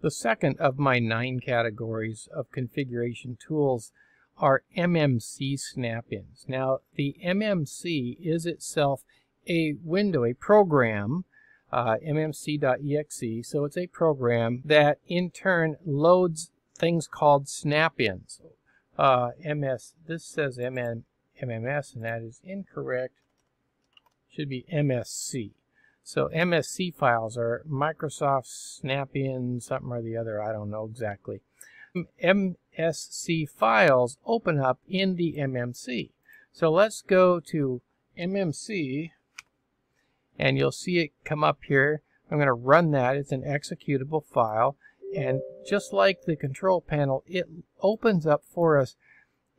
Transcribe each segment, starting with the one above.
The second of my nine categories of configuration tools are MMC snap-ins. Now, the MMC is itself a window, a program, uh, mmc.exe, so it's a program that in turn loads things called snap-ins. Uh, MS, this says MM, MMS, and that is incorrect. Should be MSC. So MSC files are Microsoft Snap-in something or the other, I don't know exactly. MSC files open up in the MMC. So let's go to MMC and you'll see it come up here. I'm going to run that. It's an executable file and just like the control panel, it opens up for us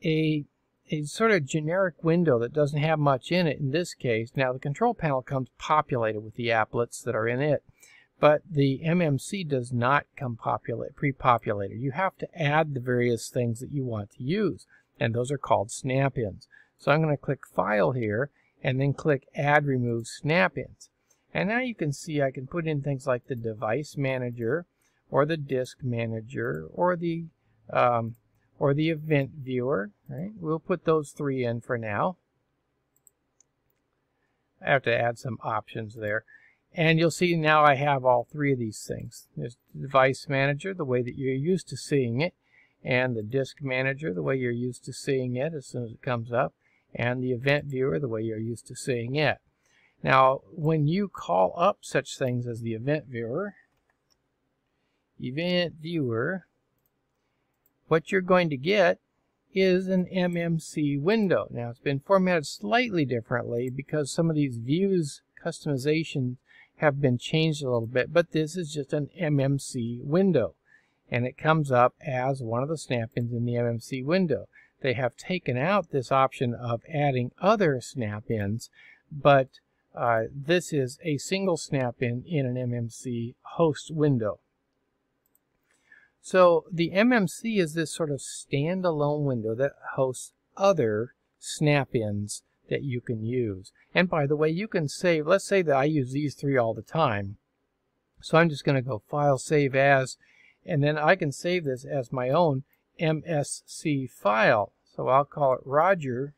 a a sort of generic window that doesn't have much in it in this case. Now the control panel comes populated with the applets that are in it, but the MMC does not come populate, pre-populated. You have to add the various things that you want to use, and those are called snap-ins. So I'm going to click File here, and then click Add Remove Snap-ins. And now you can see I can put in things like the Device Manager, or the Disk Manager, or the um, or the event viewer. Right? We'll put those three in for now. I have to add some options there. And you'll see now I have all three of these things. There's the device manager, the way that you're used to seeing it, and the disk manager, the way you're used to seeing it as soon as it comes up, and the event viewer, the way you're used to seeing it. Now, when you call up such things as the event viewer, event viewer, what you're going to get is an MMC window. Now it's been formatted slightly differently because some of these views customization have been changed a little bit, but this is just an MMC window. And it comes up as one of the snap-ins in the MMC window. They have taken out this option of adding other snap-ins, but uh, this is a single snap-in in an MMC host window. So the MMC is this sort of standalone window that hosts other snap-ins that you can use. And by the way, you can save, let's say that I use these three all the time. So I'm just going to go File, Save As, and then I can save this as my own MSC file. So I'll call it Roger.msc,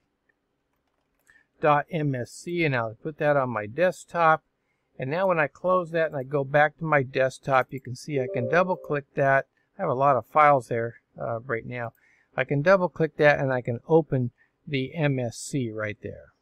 and I'll put that on my desktop. And now when I close that and I go back to my desktop, you can see I can double click that I have a lot of files there uh, right now. I can double click that and I can open the MSC right there.